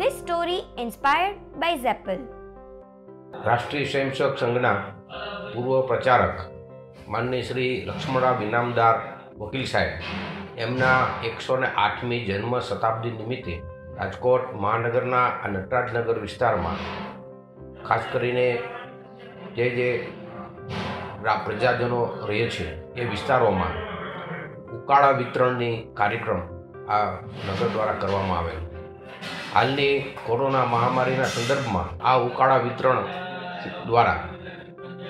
story inspired by Zeppel. રાષ્ટ્રીય સ્વયંસેવક સંઘના પૂર્વ પ્રચારક માનનીય શ્રી લક્ષ્મણરાવ ઇનામદાર વકીલ સાહેબ, એમના એકસો ને આઠમી જન્મ શતાબ્દી નિમિત્તે રાજકોટ મહાનગરના આ નટરાજનગર વિસ્તારમાં ખાસ કરીને જે જે પ્રજાજનો રહે છે એ વિસ્તારોમાં ઉકાળા વિતરણની કાર્યક્રમ આ નગર દ્વારા કરવામાં આવેલ હાલની કોરોના મહામારીના સંદર્ભમાં આ ઉકાળા વિતરણ દ્વારા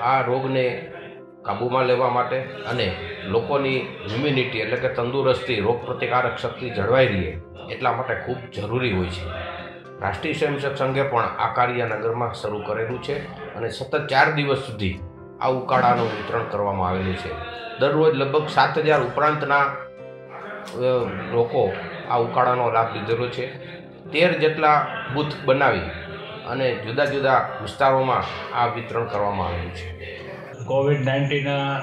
આ રોગને કાબૂમાં લેવા માટે અને લોકોની ઇમ્યુનિટી એટલે કે તંદુરસ્તી રોગપ્રતિકારક શક્તિ જળવાઈ રહે એટલા માટે ખૂબ જરૂરી હોય છે. રાષ્ટ્રીય સ્વયંસેવક સંઘે પણ આ કાર્ય શરૂ કરેલું છે અને સતત ચાર દિવસ સુધી આ ઉકાળાનું વિતરણ કરવામાં આવેલું છે. દરરોજ લગભગ સાત હજાર ઉપરાંતના લોકો આ ઉકાળાનો લાભ લીધેલો છે. તેર જેટલા બૂથ બનાવી અને જુદા જુદા વિસ્તારોમાં આ વિતરણ કરવામાં આવ્યું છે. કોવિડ નાઇન્ટીનના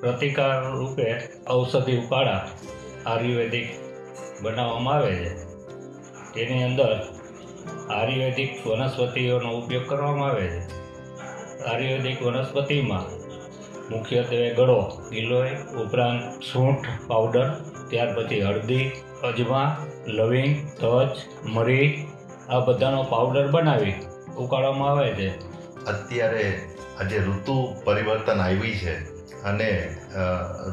પ્રતિકાર રૂપે ઔષધિ ઉકાળા આયુર્વેદિક બનાવવામાં આવે છે. તેની અંદર આયુર્વેદિક વનસ્પતિઓનો ઉપયોગ કરવામાં આવે છે. આયુર્વેદિક વનસ્પતિમાં મુખ્યત્વે ગળો, ગિલોય, ઉપરાંત સૂંઠ પાવડર, ત્યાર પછી હળદી અજમા લવિંગ, તજ, મરી આ બધાનો પાવડર બનાવી ઉકાળવામાં આવે છે. અત્યારે આજે ઋતુ પરિવર્તન આવી છે અને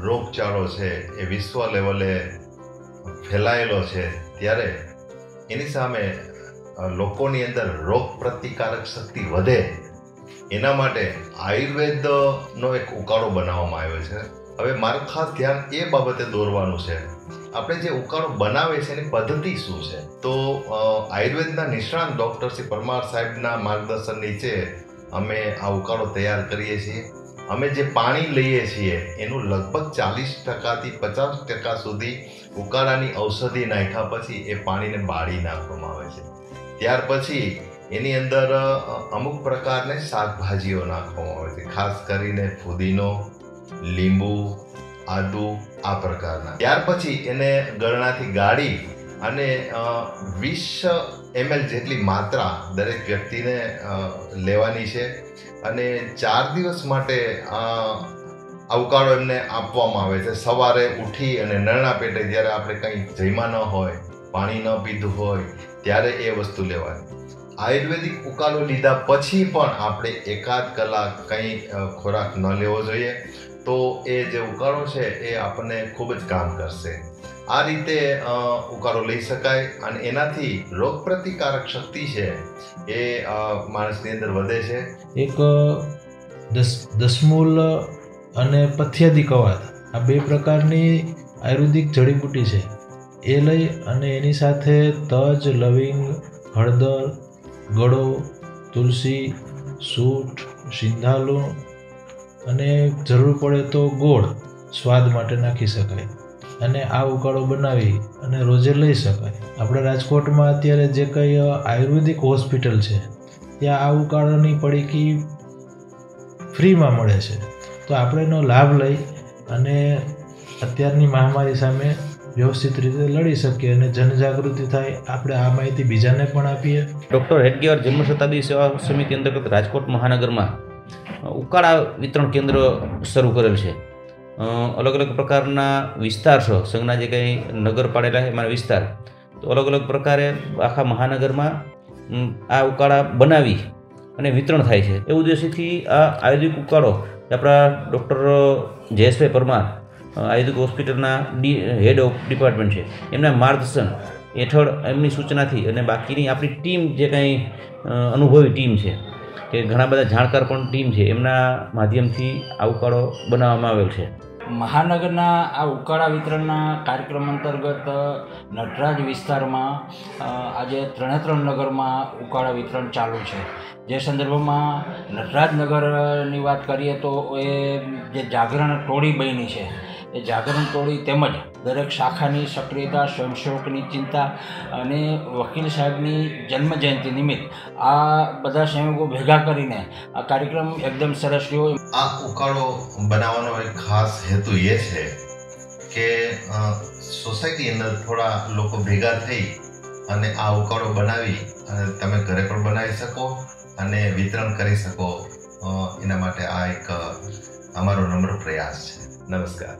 રોગચાળો છે એ વિશ્વ લેવલે ફેલાયેલો છે ત્યારે એની સામે લોકોની અંદર રોગ પ્રતિકારક શક્તિ વધે એના માટે આયુર્વેદનો એક ઉકાળો બનાવવામાં આવ્યો છે. હવે મારું ખાસ ધ્યાન એ બાબતે દોરવાનું છે આપણે જે ઉકાળો બનાવે છે એની પદ્ધતિ શું છે? તો આયુર્વેદના નિષ્ણાંત ડૉક્ટર શ્રી પરમાર સાહેબના માર્ગદર્શન નીચે અમે આ ઉકાળો તૈયાર કરીએ છીએ. અમે જે પાણી લઈએ છીએ, એનું લગભગ ચાલીસ ટકાથી પચાસ ટકા સુધી ઉકાળાની ઔષધિ નાખ્યા પછી એ પાણીને બાળી નાખવામાં આવે છે. ત્યાર પછી એની અંદર અમુક પ્રકારની શાકભાજીઓ નાખવામાં આવે છે. ખાસ કરીને ફુદીનો, લીંબુ આદુ આ પ્રકારના. ત્યાર પછી એને ગળણાથી ગાળી અને વીસ એમએલ જેટલી માત્રા દરેક વ્યક્તિને લેવાની છે અને ચાર દિવસ માટે અવકાળો એમને આપવામાં આવે છે. સવારે ઉઠી અને નરણા પેટે જ્યારે આપણે કંઈ જમ્યા ન હોય, પાણી ન પીધું હોય, ત્યારે એ વસ્તુ લેવાની. આયુર્વેદિક ઉકાળો લીધા પછી પણ આપણે એકાદ કલાક કંઈ ખોરાક ન લેવો જોઈએ. તો એ જે ઉકાળો છે એ આપણને ખૂબ જ કામ કરશે. આ રીતે ઉકાળો લઈ શકાય અને એનાથી રોગ પ્રતિકારક શક્તિ છે એ માણસની અંદર વધે છે. એક દસ, દસમૂલ અને પથ્યાદી કવાત, આ બે પ્રકારની આયુર્વેદિક જડીબુટી છે. એ લઈ અને એની સાથે તજ, લવિંગ, હળદર ગળો, તુલસી સૂંઠ સિંધાલો અને જરૂર પડે તો ગોળ સ્વાદ માટે નાખી શકાય. અને આ ઉકાળો બનાવી અને રોજે લઈ શકાય. આપણે રાજકોટમાં અત્યારે જે કંઈ આયુર્વેદિક હોસ્પિટલ છે, ત્યાં આ ઉકાળાની પડીકી ફ્રીમાં મળે છે. તો આપણે એનો લાભ લઈ અને અત્યારની મહામારી સામે વ્યવસ્થિત રીતે લડી શકીએ અને જનજાગૃતિ થાય, આપણે આ માહિતી બીજાને પણ આપીએ. ડૉક્ટર હેડગેવર જન્મ શતાબ્દી સેવા સમિતિ અંતર્ગત રાજકોટ મહાનગરમાં ઉકાળા વિતરણ કેન્દ્ર શરૂ કરેલ છે. અલગ અલગ પ્રકારના વિસ્તાર છો, સંઘના જે કંઈ નગર પાડેલા છે મારા વિસ્તાર. તો અલગ અલગ પ્રકારે આખા મહાનગરમાં આ ઉકાળા બનાવી અને વિતરણ થાય છે. એ ઉદ્દેશ્યથી આ આયુર્વેદિક ઉકાળો આપણા ડૉક્ટર જયેશભાઈ પરમાર આયુર્વેદિક હોસ્પિટલના ડી હેડ ઓફ ડિપાર્ટમેન્ટ છે. એમના માર્ગદર્શન હેઠળ એમની સૂચનાથી અને બાકીની આપણી ટીમ જે કંઈ અનુભવી ટીમ છે, કે ઘણા બધા જાણકાર પણ ટીમ છે, એમના માધ્યમથી આ ઉકાળો બનાવવામાં આવેલ છે. મહાનગરના આ ઉકાળા વિતરણના કાર્યક્રમ અંતર્ગત નટરાજ વિસ્તારમાં આજે ત્રણે ત્રણ નગરમાં ઉકાળા વિતરણ ચાલુ છે. જે સંદર્ભમાં નટરાજ નગરની વાત કરીએ તો એ જે જાગરણ ટોળી બની છે એ જાગરણ તોડી તેમજ દરેક શાખાની સક્રિયતા, સ્વયંસેવકની ચિંતા અને વકીલ સાહેબની જન્મજયંતિ નિમિત્ત આ બધા સંયોગો ભેગા કરીને આ કાર્યક્રમ એકદમ સરસ રહ્યો. આ ઉકાળો બનાવવાનો એક ખાસ હેતુ એ છે કે સોસાયટી અંદર થોડા લોકો ભેગા થઈ અને આ ઉકાળો બનાવી અને તમે ઘરે પણ બનાવી શકો અને વિતરણ કરી શકો. એના માટે આ એક અમારો નમ્ર પ્રયાસ છે. નમસ્કાર.